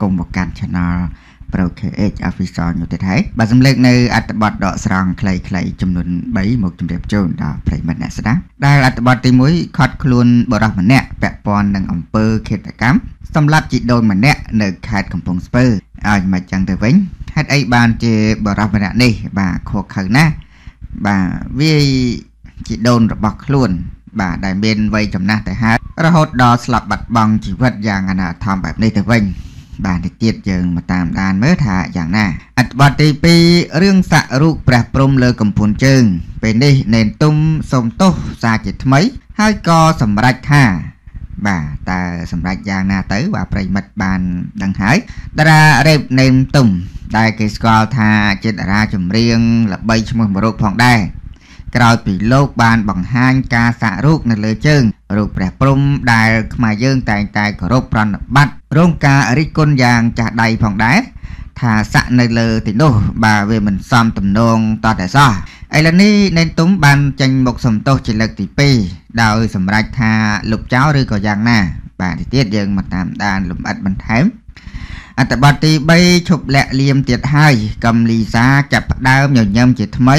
គុំមកកាន់ Channel Pro KH Official នោះទៀតហើយបាទសំលេចនៅអត្ថបទដកស្រង់ខ្លីៗចំនួន3មកជម្រាបជូនដល់ប្រិយមិត្តអ្នកស្ដាប់ដែលអត្ថបទទី1ខត់ខ្លួនបរិសម្នាក់ពាក់ព័ន្ធនឹងអំពើឃាតកម្មសម្រាប់ជីដូនម្នាក់នៅខេត្តកំពង់ស្ពឺឲ្យមកចឹងទៅវិញហេតុអីបានជាបរិសម្នាក់នេះបាទខកខៅណាស់បាទវាជីដូនរបស់ខ្លួន បាទដែលមានវ័យចំណាស់ទៅហើយរហូតដល់ស្លាប់បាត់បង់ជីវិតយ៉ាងអនាធមបែបនេះទៅវិញ បាទទៅទៀតយើងមកតាមដានមើលថាយ៉ាងណាអត្ថបទទី2រឿងសាក់រូបព្រះព្រំលើកំពូលជើង ពេលនេះនេនទុំសុំទោសសារជាថ្មី ហើយក៏សម្រេចថាបាទតើសម្រេចយ៉ាងណាទៅបាទប្រិមិត្តបានដឹងហើយតារារ៉េបនេមទុំដែលគេស្គាល់ថាជាតារាចម្រៀងល្បីឈ្មោះមរោគផងដែរក្រោយពីលោកបានបង្ហាញការសាក់រូបនៅលើជើង រូបព្រះព្រំដែលខ្មែរយើងតែងតែគោរពប្រណិប័តរងការរិះគន់យ៉ាងចាស់ដៃផងដែរថាសាក់នៅលើទីនោះបើវាមិនសមទំនងតតែសោះឥឡូវនេះនេនទុំបានចេញមុខសំទោសជាលើកទី2ដោយសម្រេចថាលុបចោលឬក៏យ៉ាងណា បាទទីទៀតយើងមកតាមដានលំអិតបន្ថែមអត្ថបទទី3ឈប់លាក់លៀមទៀតហើយកំលីសាចាប់ផ្ដើមញញឹមជាថ្មី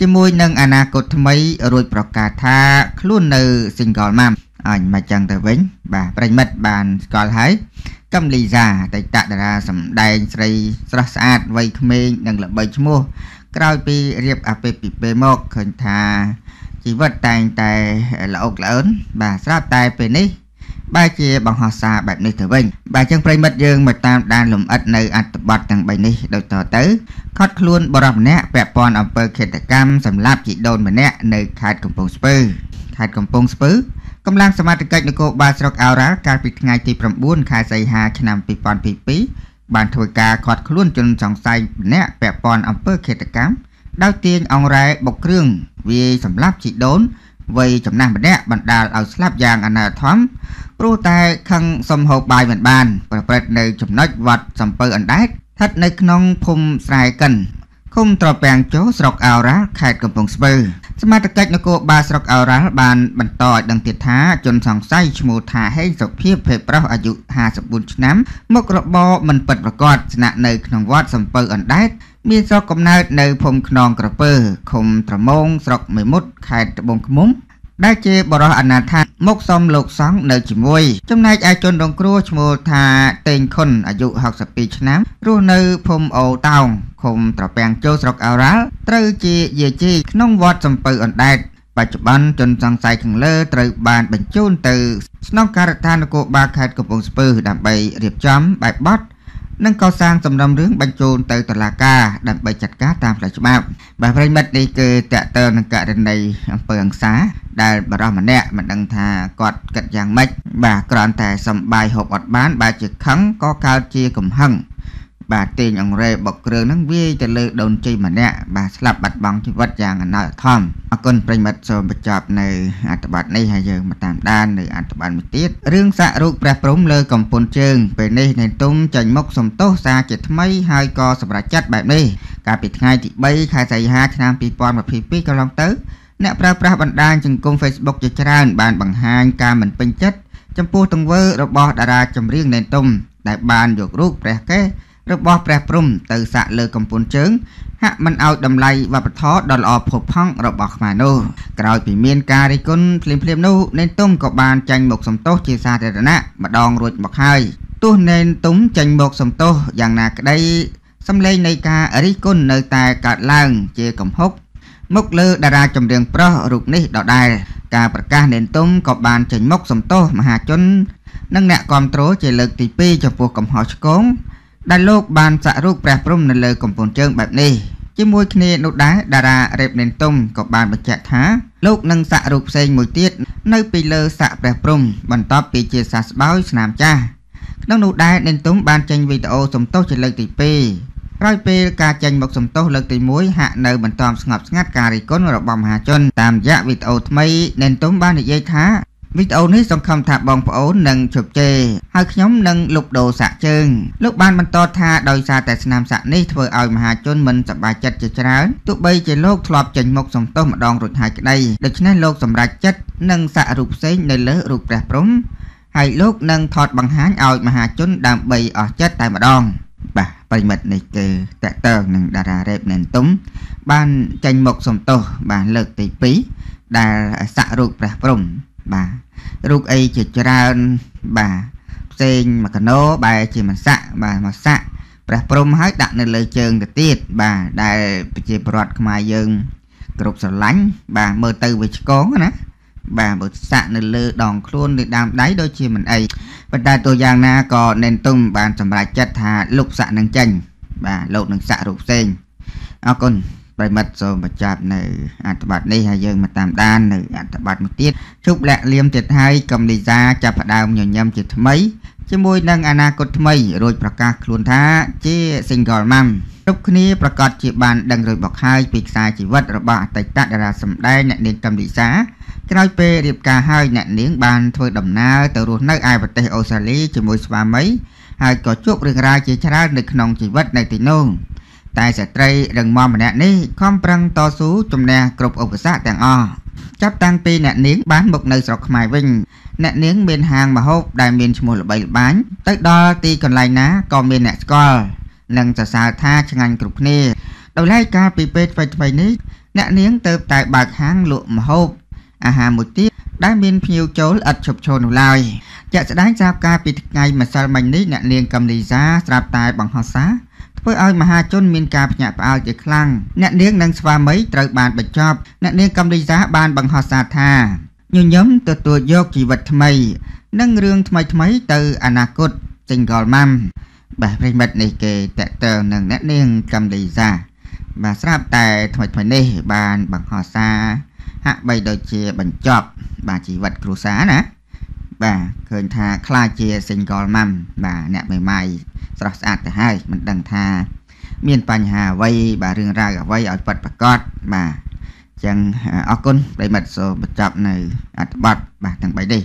ជាមួយនឹងអនាគតថ្មីរួចប្រកាសថាខ្លួននៅ single mom អញមកចឹងទៅវិញ បាទប្រិមិត្តបានស្គាល់ហើយកឹមលីសាតៃតតារាសម្ដែងស្រីស្រស់ស្អាតវ័យក្មេងនិងល្បីឈ្មោះក្រោយពីរៀបអាពាហ៍ពិពាហ៍មកឃើញថាជីវិតតែងតែល្អុកល្អឿនបាទស្រាប់តែពេលនេះ បែរជាបង្ហោះសារបែបនេះទៅវិញបាទចឹងប្រិមិត្តយើងមកតាមដានលំអិតនៅអត្ថបទទាំង3នេះដូចតទៅខត់ខ្លួនបរិបម្នាក់ពាក់ព័ន្ធអំពើឃាតកម្មសម្លាប់ជីដូនម្នាក់នៅខេត្តកំពង់ស្ពឺខេត្តកំពង់ស្ពឺកម្លាំងសមត្ថកិច្ចនគរបាលស្រុកអូរ៉ាល់កាលពីថ្ងៃទី9ខែសីហាឆ្នាំ2022បានធ្វើការឃាត់ខ្លួនជនសង្ស័យម្នាក់ពាក់ព័ន្ធអំពើឃាតកម្មដោយទាញអង្រែបុកគ្រឿងវាយសម្លាប់ជីដូន វ័យចំណាស់ម្នាក់បណ្ដាលឲ្យស្លាប់យ៉ាងអនាធមព្រោះតែខឹងសំហូបបាយមិនបាន ប្រព្រឹត្តនៅចំណុចវត្តសំពៅអណ្ដែតស្ថិតនៅក្នុងភូមិស្រែកិន ឃុំត្រពាំងជោស្រុកអូរ៉ាល់ខេត្តកំពង់ស្ពឺសមាជិកនគរបាលស្រុកអូរ៉ាល់បានបន្តឲ្យដឹងទៀតថាជនសង្ស័យឈ្មោះថាហេងសុភីភេទប្រុសអាយុ54ឆ្នាំមុខរបរមិនពិតប្រាកដស្នាក់នៅក្នុងវត្តសំពៅអណ្ដែតមានស្រុកកំណើតនៅភូមិខ្នងក្រពើឃុំត្រមងស្រុកមេមត់ខេត្តត្បូងឃ្មុំដែលជាបរិះអនាថាមកសុំលោកសង្ឃនៅជាមួយចំណែកឯជនរងគ្រោះឈ្មោះថាតេងខុនអាយុ62ឆ្នាំរស់នៅភូមិអូតោង ឃុំត្រពាំងជោស្រុកអូរ៉ាល់ត្រូវជាយាជីក្នុងវត្តសំពៅអណ្ដែតបច្ចុប្បន្នជនសង្ស័យខាងលើត្រូវបានបញ្ជូនទៅស្នងការដ្ឋាននគរបាលខេត្តកំពង់ស្ពឺដើម្បីរៀបចំបែបបទនិងកសាងសំណុំរឿងបញ្ជូនទៅតុលាការដើម្បីចាត់ការតាមផ្លូវច្បាប់បាទប្រិមិត្តនេះគឺតកតើនឹងករណីអង្គើអង្សាដែលបរិសម្នាក់មិនដឹងថាគាត់គិតយ៉ាងម៉េចបាទគ្រាន់តែសំបាយហូបអត់បានបើជាខឹងក៏កើតជាកំហឹង បាទទាញអង្រែបុកគ្រឿងហ្នឹងវាយទៅលើដូនជ័យម្នាក់បាទស្លាប់បាត់បង់ជីវិតយ៉ាងអនាធមអរគុណប្រិមិត្តសូមបញ្ចប់នៅអត្ថបទនេះហើយយើងមកតាមដាននៅអត្ថបទមួយទៀតរឿងសាក់រូបព្រះព្រំលើកំពង់ជើងពេលនេះនេនទុំចាញ់មុខសំទោសសារជាថ្មីហើយក៏សម្រេចចិត្តបែបនេះកាលពីថ្ងៃទី3ខែសីហាឆ្នាំ2022កន្លងទៅអ្នកប្រើប្រាស់បណ្ដាញសង្គម Facebook ជាច្រើនបានបង្ហាញការមិនពេញចិត្តចំពោះទង្វើរបស់តារាចម្រៀងណែនទុំដែលបានយករូបព្រះកេស របស់ព្រះព្រំទៅសាក់លើកំពូលជើងហាក់មិនឲ្យតម្លៃវប្បធម៌ដ៏ល្អផូរផង់របស់ខ្មែរនោះក្រោយពីមានការរិះគន់ភ្លាមភ្លាមនោះនេនទុំក៏បានចាញ់មកសំទោសជាសាធារណៈម្ដងរួចមកហើយទោះនេនទុំចាញ់មកសំទោសយ៉ាងណាក្តីសម្លេងនៃការរិះគន់នៅតែកើតឡើងជាកំហុកមុខលើតារាចម្រៀងប្រុសរូបនេះដដែលការប្រកាសនេនទុំក៏បានចេញមុខសំទោសមហាជន និងអ្នកគ្រប់គ្រងជាលើកទី2ចំពោះកំហុសឆ្គង ដែលលោកបានសាក់រូបព្រះព្រំនៅលើកំពង់ជើងបែបនេះជាមួយគ្នានោះដែរតារារ៉េបនេនតុំក៏បានបញ្ជាក់ថាលោកនឹងសាក់រូបផ្សេងមួយទៀតនៅពីលើសាក់ព្រះព្រំបន្ទាប់ពីជាសះស្បើយស្នាមចាស់ក្នុងនោះដែរនេនតុំបានចេញវីដេអូសំទោសជាលើកទី2ក្រោយពេលការចេញមកសំទោសលើកទី1ហាក់នៅបន្តស្ងប់ស្ងាត់ការរិះគន់របស់មហាជនតាមរយៈវីដេអូថ្មីនេនតុំបាននិយាយថា វីដេអូនេះសង្ឃឹមថាបងប្អូននឹងជោគជ័យហើយខ្ញុំនឹងលុបដូរសាក់ជើងលោកបានបន្តថាដោយសារតែស្នាមសាក់នេះធ្វើឲ្យមហាជនមិនសប្បាយចិត្តជាច្រើនទោះបីជាលោកធ្លាប់ចេញមុខសំទោសម្ដងរួចហើយក្តីដូច្នេះលោកសម្រេចចិត្តនឹងសាក់រូបផ្សេងនៅលើរូបព្រះព្រំហើយលោកនឹងថតបង្ហាញឲ្យមហាជនដើម្បីអស់ចិត្តតែម្ដងបាទប្រិមិត្តនេះគឺតកតើនឹងតារារ៉េបណែនទុំបានចេញមុខសំទោសបាទលើកទី2ដែលសាក់រូបព្រះព្រំ បាទរូបអីជាច្រើនបាទផ្សេងមកកណោបែរជាមកសាក់បាទមកសាក់ព្រះព្រំហើយដាក់នៅលើជើងទៅទៀតបាទដែលប្រជាពលរដ្ឋខ្មែរយើងគ្រប់ស្រឡាញ់បាទមើលទៅវាឆ្កងណាបាទបើសាក់នៅលើដងខ្លួនឬដើមដៃដូចជាមិនអីប៉ុន្តែតួយ៉ាងណាក៏ណែនទុំបានសម្រេចចិត្តថាលុបសាក់នឹងចេញបាទលោកនឹងសាក់រូបផ្សេងអរគុណ ប្រិមិត្តសូមបញ្ចប់នៅអត្ថបទនេះហើយយើងមកតាមដាននៅអត្ថបទមួយទៀតជប់លាក់លៀមទៀតហើយកំលីសាចាប់ផ្ដើមញញឹមជាថ្មីជាមួយនឹងអនាគតថ្មីរួចប្រកាសខ្លួនថាជា single mom គ្រប់គ្នាប្រកាសជាបានដឹងរួចមកហើយពីខ្សែជីវិតរបស់អតីតតារាសម្ដែងអ្នកនាងកំលីសាក្រោយពេលរៀបការហើយអ្នកនាងបានធ្វើដំណើរទៅរស់នៅឯប្រទេសអូស្ត្រាលីជាមួយស្វាមីហើយក៏ជួបរឿងរ៉ាវជាច្រើននៅក្នុងជីវិតនៅទីនោះ តែស្ត្រីរឹងមាំម្នាក់នេះខំប្រឹងតស៊ូជំនះគ្រប់ឧបសគ្គទាំងអស់ចាប់តាំងពីអ្នកនាងបានមកនៅស្រុកខ្មែរវិញអ្នកនាងមានហាងម្ហូបដែលមានឈ្មោះល្បីល្បាញទៅដល់ទីកន្លែងណាក៏មានអ្នកស្គាល់និងសរសើរថាឆ្ងាញ់គ្រប់គ្នាដោយឡែកកាលពីពេលថ្មីៗនេះអ្នកនាងទៅតែបើកហាងលក់ម្ហូបអាហារមួយទៀតដែលមានភ្ញៀវចូលឥតឈប់ឈរនោះឡើយជាក់ស្ដែងស្រាប់ការពីថ្ងៃម្សិលមិញនេះអ្នកនាងកំលីសាស្រាប់តែបង្ហោះសារ ធ្វើឲ្យមហាជនមានការភ្ញាក់ផ្អើលជាខ្លាំងអ្នកនាងនិងស្វាមីត្រូវបានបញ្ចប់អ្នកនាងកំលីសាបានបង្ហោះសារថាញញឹមទទួលយកជីវិតថ្មី និងរឿងថ្មីថ្មីទៅអនាគត single mom បាទប្រិមិត្តនេះគេតេតើនឹងអ្នកនាងកំលីសាបាទស្រាប់តែថ្មីថ្មីនេះបានបង្ហោះសារហាក់បីដូចជាបញ្ចប់ បាទជីវិតគ្រួសារណាបាទឃើញថាខ្លាចជា single mom បាទអ្នកមេម៉ាយ ស្រស់ស្អាតទៅហើយមិនដឹងថា មានបញ្ហាអ្វីបាទរឿងរ៉ាវអ្វីឲ្យប៉ັດប្រកាសបាទចឹងអរគុណប្រិមិត្តសូមបញ្ចប់នៅអត្ថបទបាទទាំង3នេះ